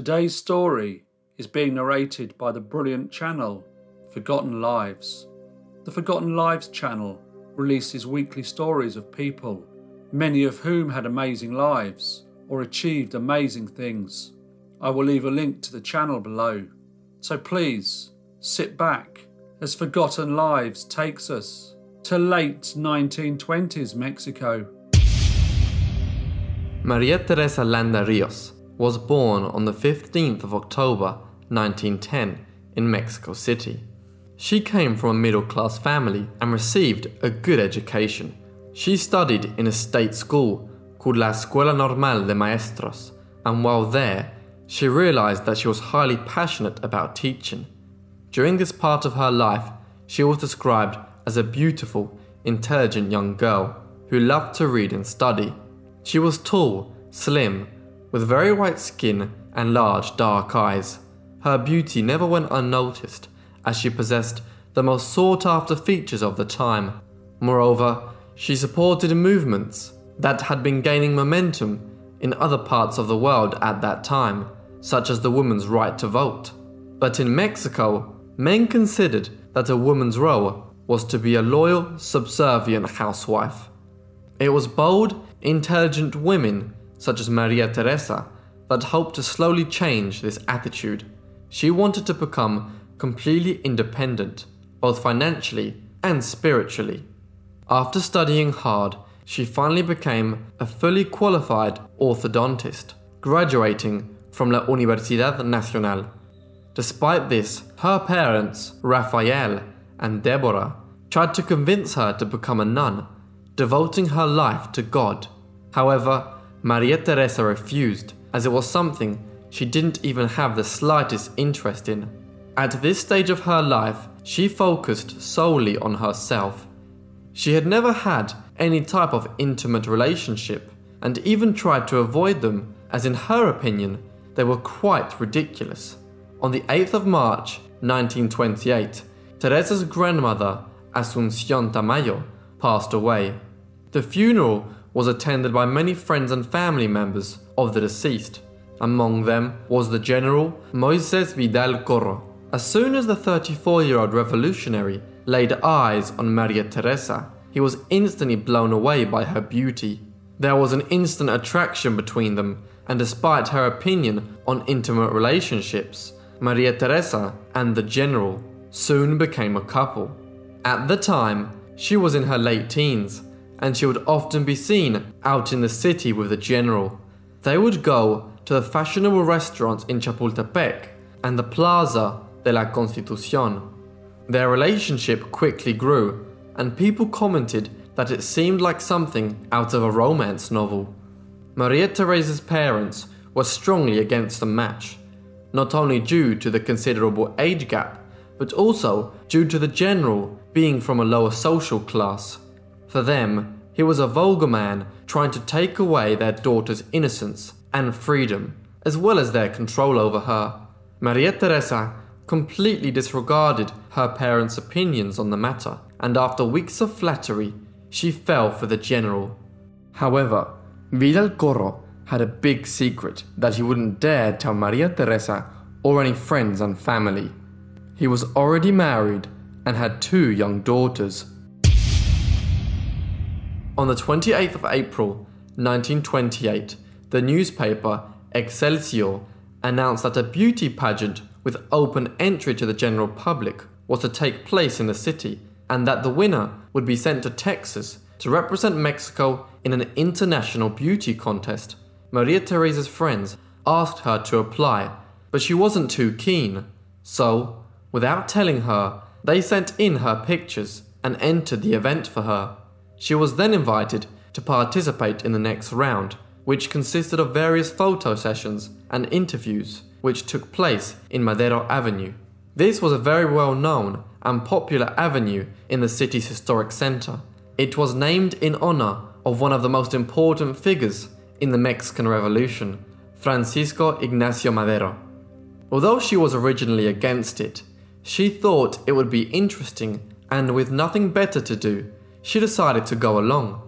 Today's story is being narrated by the brilliant channel Forgotten Lives. The Forgotten Lives channel releases weekly stories of people, many of whom had amazing lives or achieved amazing things. I will leave a link to the channel below. So please sit back as Forgotten Lives takes us to late 1920s Mexico. Maria Teresa Landa Rios was born on the 15th of October 1910 in Mexico City. She came from a middle class family and received a good education. She studied in a state school called La Escuela Normal de Maestros, and while there, she realized that she was highly passionate about teaching. During this part of her life, she was described as a beautiful, intelligent young girl who loved to read and study. She was tall, slim, with very white skin and large dark eyes. Her beauty never went unnoticed, as she possessed the most sought after features of the time. Moreover, she supported movements that had been gaining momentum in other parts of the world at that time, such as the woman's right to vote. But in Mexico, men considered that a woman's role was to be a loyal, subservient housewife. It was bold, intelligent women such as Maria Teresa that hoped to slowly change this attitude. She wanted to become completely independent, both financially and spiritually. After studying hard, she finally became a fully qualified orthodontist, graduating from La Universidad Nacional. Despite this, her parents, Rafael and Deborah, tried to convince her to become a nun, devoting her life to God. However, Maria Teresa refused, as it was something she didn't even have the slightest interest in. At this stage of her life, she focused solely on herself. She had never had any type of intimate relationship, and even tried to avoid them, as in her opinion, they were quite ridiculous. On the 8th of March 1928, Teresa's grandmother Asuncion Tamayo, passed away. The funeral was attended by many friends and family members of the deceased. Among them was the general Moises Vidal Corro. As soon as the 34 year old revolutionary laid eyes on Maria Teresa, he was instantly blown away by her beauty. There was an instant attraction between them, and despite her opinion on intimate relationships, Maria Teresa and the general soon became a couple. At the time, she was in her late teens, and she would often be seen out in the city with the general. They would go to the fashionable restaurants in Chapultepec and the Plaza de la Constitucion. Their relationship quickly grew, and people commented that it seemed like something out of a romance novel. Maria Teresa's parents were strongly against the match, not only due to the considerable age gap, but also due to the general being from a lower social class. For them, he was a vulgar man trying to take away their daughter's innocence and freedom, as well as their control over her. Maria Teresa completely disregarded her parents' opinions on the matter, and after weeks of flattery, she fell for the general. However, Vidal Corro had a big secret that he wouldn't dare tell Maria Teresa or any friends and family. He was already married and had two young daughters. On the 28th of April 1928, the newspaper Excelsior announced that a beauty pageant with open entry to the general public was to take place in the city and that the winner would be sent to Texas to represent Mexico in an international beauty contest. Maria Teresa's friends asked her to apply, but she wasn't too keen. So, without telling her, they sent in her pictures and entered the event for her. She was then invited to participate in the next round, which consisted of various photo sessions and interviews, which took place in Madero Avenue. This was a very well known and popular avenue in the city's historic center. It was named in honor of one of the most important figures in the Mexican Revolution, Francisco Ignacio Madero. Although she was originally against it, she thought it would be interesting, and with nothing better to do, she decided to go along.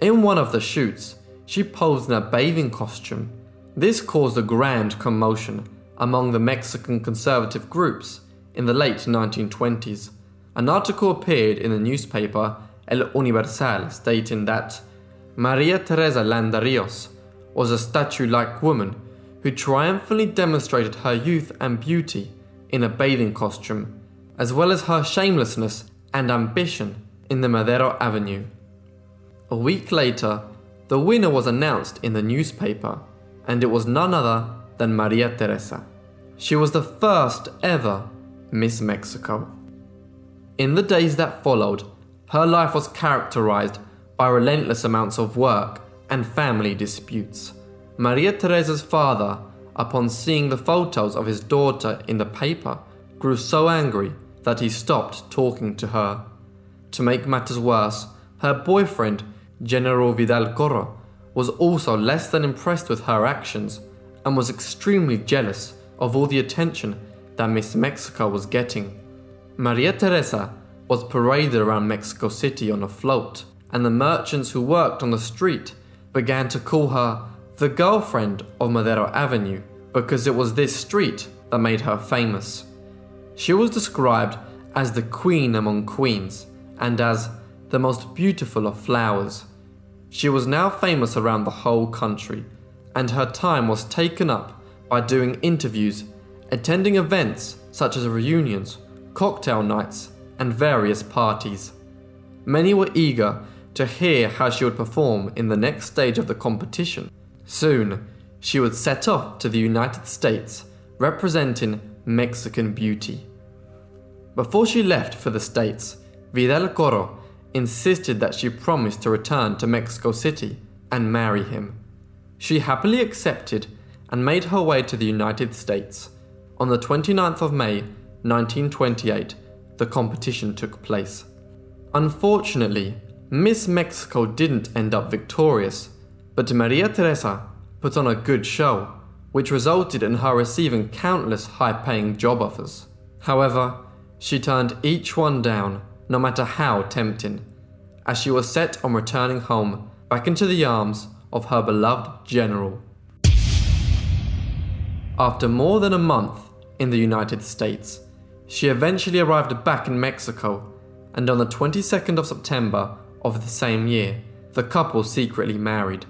In one of the shoots, she posed in a bathing costume, This caused a grand commotion among the Mexican conservative groups in the late 1920s. An article appeared in the newspaper El Universal stating that Maria Teresa Landa Rios was a statue like woman who triumphantly demonstrated her youth and beauty in a bathing costume, as well as her shamelessness and ambition in the Madero Avenue. A week later, the winner was announced in the newspaper, and it was none other than Maria Teresa. She was the first ever Miss Mexico. In the days that followed, her life was characterized by relentless amounts of work and family disputes. Maria Teresa's father, upon seeing the photos of his daughter in the paper, grew so angry that he stopped talking to her. To make matters worse, her boyfriend, General Vidal Corro, was also less than impressed with her actions and was extremely jealous of all the attention that Miss Mexico was getting. Maria Teresa was paraded around Mexico City on a float, and the merchants who worked on the street began to call her the girlfriend of Madero Avenue because it was this street that made her famous. She was described as the queen among queens and as the most beautiful of flowers. She was now famous around the whole country, and her time was taken up by doing interviews, attending events such as reunions, cocktail nights, and various parties. Many were eager to hear how she would perform in the next stage of the competition. Soon, she would set off to the United States, representing Mexican beauty. Before she left for the States, Vidal Corro insisted that she promise to return to Mexico City and marry him. She happily accepted and made her way to the United States. On the 29th of May 1928, the competition took place. Unfortunately, Miss Mexico didn't end up victorious, but Maria Teresa put on a good show, which resulted in her receiving countless high paying job offers. However, she turned each one down, no matter how tempting, as she was set on returning home back into the arms of her beloved general. After more than a month in the United States, she eventually arrived back in Mexico, and on the 22nd of September of the same year, the couple secretly married.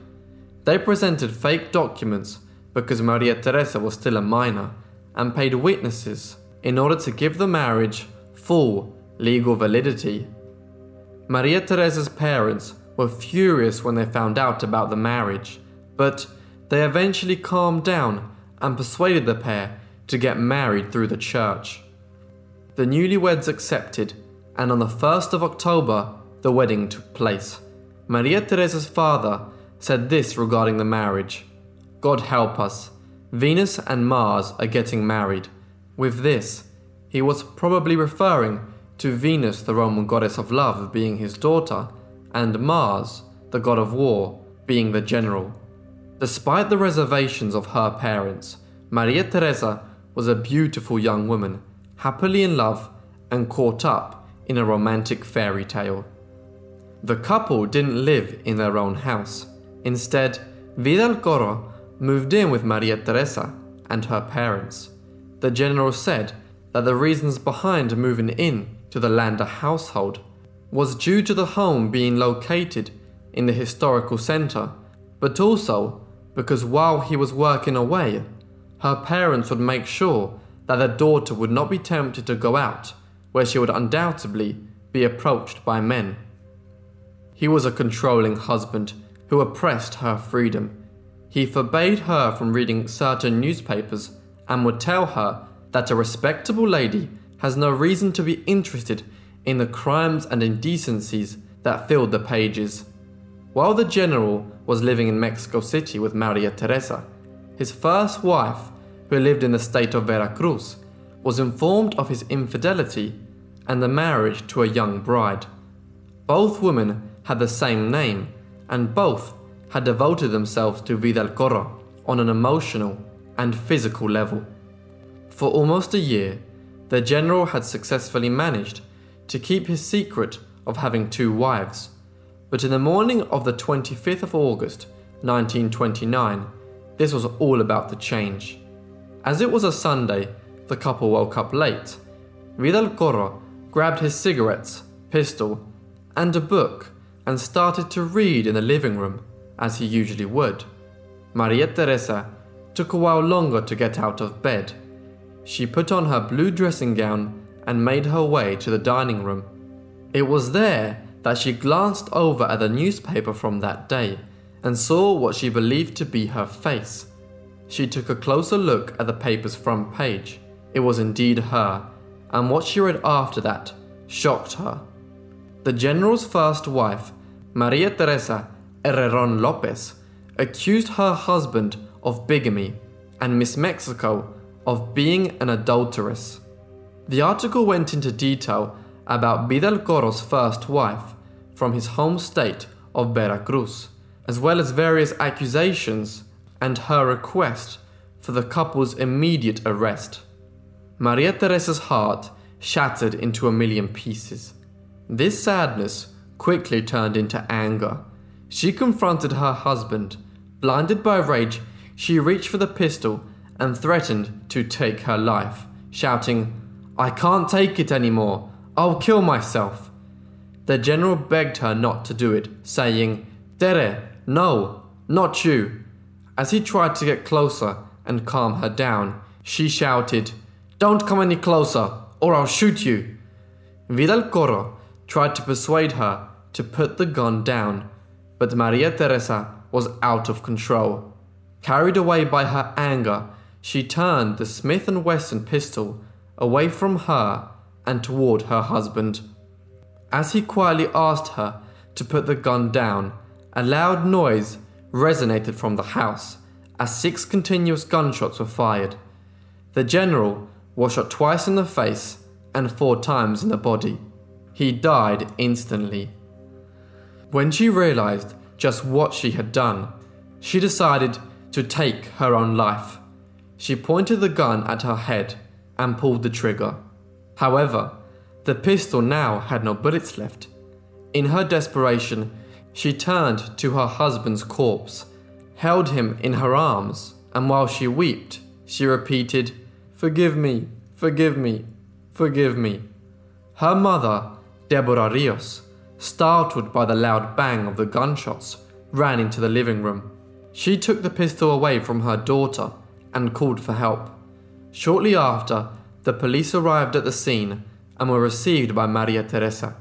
They presented fake documents because Maria Teresa was still a minor and paid witnesses in order to give the marriage full legal validity. Maria Teresa's parents were furious when they found out about the marriage, but they eventually calmed down and persuaded the pair to get married through the church. The newlyweds accepted, and on the 1st of October the wedding took place. Maria Teresa's father said this regarding the marriage God help us, Venus and Mars are getting married. With this, he was probably referring to Venus, the Roman goddess of love, being his daughter, and Mars, the god of war, being the general. Despite the reservations of her parents, Maria Teresa was a beautiful young woman, happily in love and caught up in a romantic fairy tale. The couple didn't live in their own house. Instead, Vidal Corro moved in with Maria Teresa and her parents. The general said that the reasons behind moving in to the Landa household was due to the home being located in the historical centre, but also because while he was working away, her parents would make sure that their daughter would not be tempted to go out, where she would undoubtedly be approached by men. He was a controlling husband who oppressed her freedom. He forbade her from reading certain newspapers and would tell her that a respectable lady has no reason to be interested in the crimes and indecencies that filled the pages. While the general was living in Mexico City with Maria Teresa, his first wife, who lived in the state of Veracruz, was informed of his infidelity and the marriage to a young bride. Both women had the same name, and both had devoted themselves to Vidal Corro on an emotional and physical level. For almost a year, the general had successfully managed to keep his secret of having two wives, but in the morning of the 25th of August 1929, this was all about to change. As it was a Sunday, the couple woke up late. Vidal Corro grabbed his cigarettes, pistol, and a book and started to read in the living room, as he usually would. Maria Teresa took a while longer to get out of bed. She put on her blue dressing gown and made her way to the dining room. It was there that she glanced over at the newspaper from that day and saw what she believed to be her face. She took a closer look at the paper's front page. It was indeed her, and what she read after that shocked her. The general's first wife, Maria Teresa Herrejon Lopez, accused her husband of bigamy and Miss Mexico of being an adulteress. The article went into detail about Vidal Corro's first wife from his home state of Veracruz, as well as various accusations and her request for the couple's immediate arrest. Maria Teresa's heart shattered into a million pieces. This sadness quickly turned into anger. She confronted her husband. Blinded by rage, she reached for the pistol and threatened to take her life, shouting, I can't take it anymore. I'll kill myself. The general begged her not to do it, saying, Tere, no, not you. As he tried to get closer and calm her down, she shouted, Don't come any closer, or I'll shoot you. Vidal Corro tried to persuade her to put the gun down, but Maria Teresa was out of control. Carried away by her anger, she turned the Smith & Wesson pistol away from her and toward her husband. As he quietly asked her to put the gun down, a loud noise resonated from the house as six continuous gunshots were fired. The general was shot twice in the face and four times in the body. He died instantly. When she realized just what she had done, she decided to take her own life. She pointed the gun at her head and pulled the trigger. However, the pistol now had no bullets left. In her desperation, she turned to her husband's corpse, held him in her arms, and while she wept, she repeated, Forgive me, forgive me, forgive me. Her mother, Deborah Rios, startled by the loud bang of the gunshots, ran into the living room. She took the pistol away from her daughter and called for help. Shortly after, the police arrived at the scene and were received by Maria Teresa,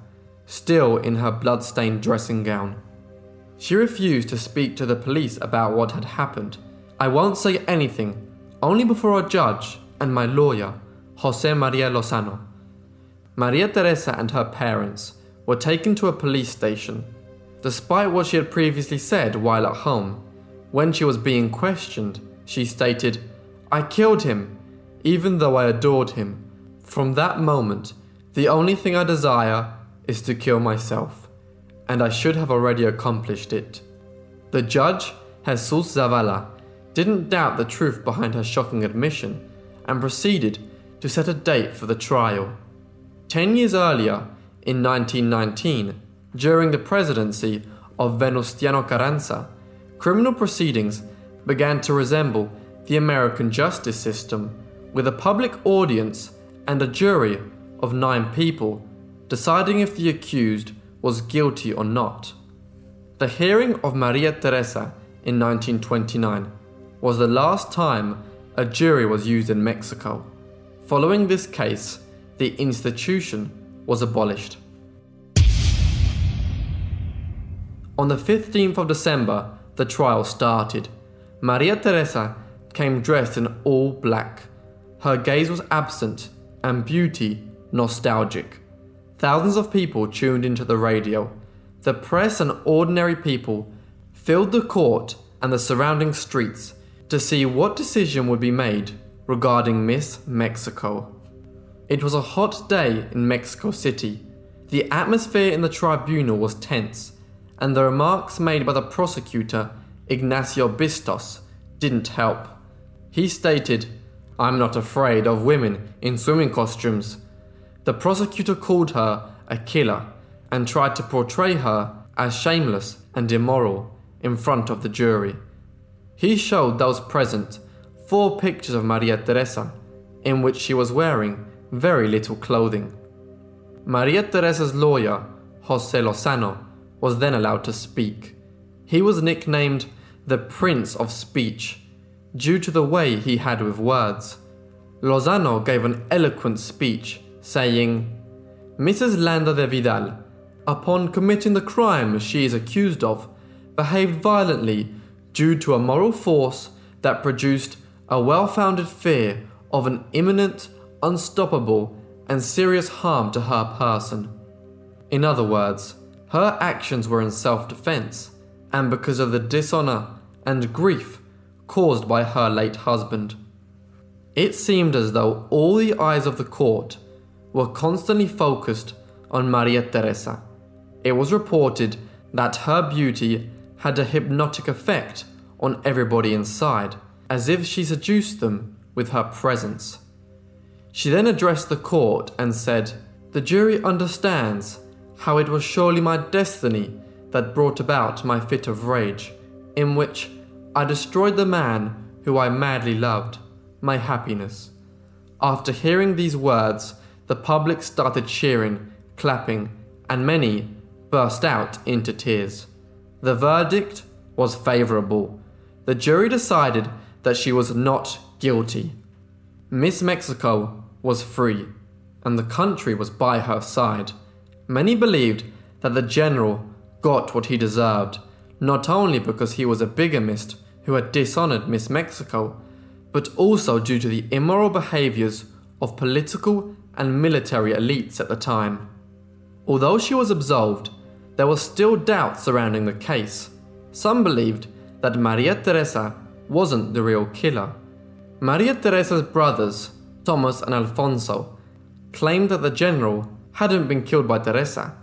still in her blood-stained dressing gown. She refused to speak to the police about what had happened. I won't say anything, only before a judge and my lawyer, Jose Maria Lozano. Maria Teresa and her parents were taken to a police station. Despite what she had previously said while at home, when she was being questioned, she stated, I killed him, even though I adored him. From that moment, the only thing I desire is to kill myself, and I should have already accomplished it. The judge, Jesus Zavala, didn't doubt the truth behind her shocking admission and proceeded to set a date for the trial. Ten years earlier, in 1919, during the presidency of Venustiano Carranza, criminal proceedings began to resemble the American justice system, with a public audience and a jury of nine people deciding if the accused was guilty or not. The hearing of Maria Teresa in 1929 was the last time a jury was used in Mexico. Following this case, the institution was abolished. On the 15th of December, the trial started. Maria Teresa came dressed in all black. Her gaze was absent and beauty nostalgic. Thousands of people tuned into the radio. The press and ordinary people filled the court and the surrounding streets to see what decision would be made regarding Miss Mexico. It was a hot day in Mexico City. The atmosphere in the tribunal was tense, and the remarks made by the prosecutor, Ignacio Bistos, didn't help. He stated, I'm not afraid of women in swimming costumes. The prosecutor called her a killer and tried to portray her as shameless and immoral in front of the jury. He showed those present four pictures of Maria Teresa in which she was wearing very little clothing. Maria Teresa's lawyer, Jose Lozano, was then allowed to speak. He was nicknamed the Prince of Speech due to the way he had with words. Lozano gave an eloquent speech saying, Mrs. Landa de Vidal, upon committing the crime she is accused of, behaved violently due to a moral force that produced a well founded fear of an imminent, unstoppable, and serious harm to her person. In other words, her actions were in self defense and because of the dishonor and grief caused by her late husband. It seemed as though all the eyes of the court were constantly focused on Maria Teresa. It was reported that her beauty had a hypnotic effect on everybody inside, as if she seduced them with her presence. She then addressed the court and said, The jury understands how it was surely my destiny that brought about my fit of rage, in which I destroyed the man who I madly loved, my happiness. After hearing these words, the public started cheering, clapping, and many burst out into tears. The verdict was favourable. The jury decided that she was not guilty. Miss Mexico was free, and the country was by her side. Many believed that the general got what he deserved, not only because he was a bigamist who had dishonored Miss Mexico, but also due to the immoral behaviors of political and military elites at the time. Although she was absolved, there was still doubt surrounding the case. Some believed that Maria Teresa wasn't the real killer. Maria Teresa's brothers, Thomas and Alfonso, claimed that the general hadn't been killed by Teresa.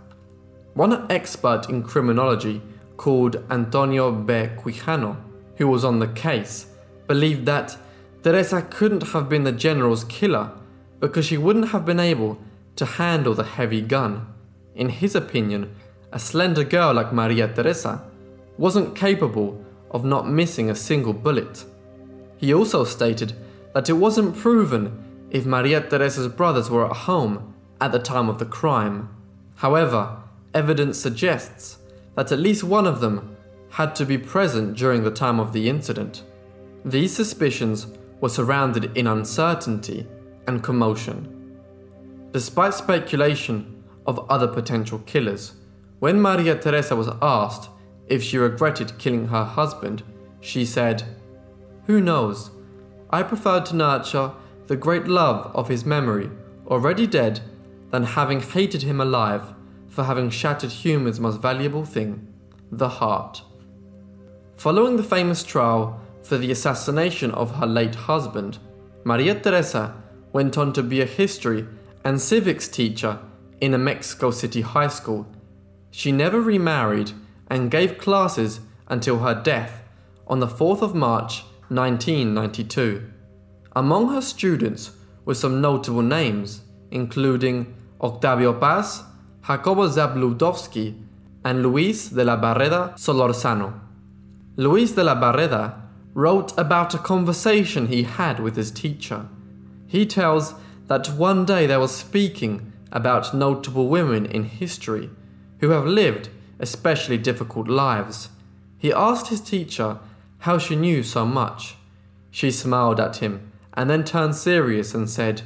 One expert in criminology called Antonio B. Quijano, who was on the case, believed that Teresa couldn't have been the general's killer because she wouldn't have been able to handle the heavy gun. In his opinion, a slender girl like Maria Teresa wasn't capable of not missing a single bullet. He also stated that it wasn't proven if Maria Teresa's brothers were at home at the time of the crime. However, evidence suggests that at least one of them had to be present during the time of the incident. These suspicions were surrounded in uncertainty and commotion. Despite speculation of other potential killers, when Maria Teresa was asked if she regretted killing her husband, she said, Who knows? I preferred to nurture the great love of his memory, already dead, than having hated him alive for having shattered human's most valuable thing, the heart. Following the famous trial for the assassination of her late husband, Maria Teresa went on to be a history and civics teacher in a Mexico City high school. She never remarried and gave classes until her death on the 4th of March 1992. Among her students were some notable names, including Octavio Paz, Jacobo Zabludovsky, and Luis de la Barreda Solorzano. Luis de la Barreda wrote about a conversation he had with his teacher. He tells that one day they were speaking about notable women in history who have lived especially difficult lives. He asked his teacher how she knew so much. She smiled at him and then turned serious and said,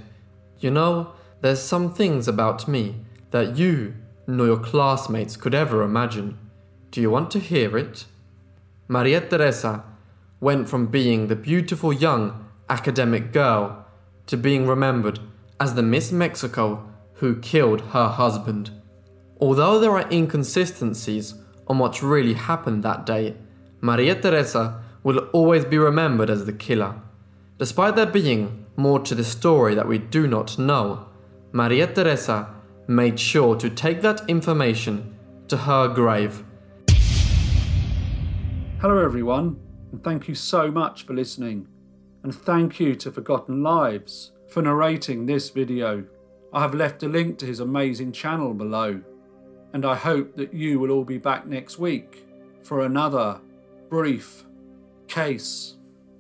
You know, there's some things about me that you nor your classmates could ever imagine. Do you want to hear it? Maria Teresa went from being the beautiful young academic girl to being remembered as the Miss Mexico who killed her husband. Although there are inconsistencies on what really happened that day, Maria Teresa will always be remembered as the killer. Despite there being more to the story that we do not know, Maria Teresa made sure to take that information to her grave. Hello, everyone, and thank you so much for listening. And thank you to Forgotten Lives for narrating this video. I have left a link to his amazing channel below, and I hope that you will all be back next week for another brief case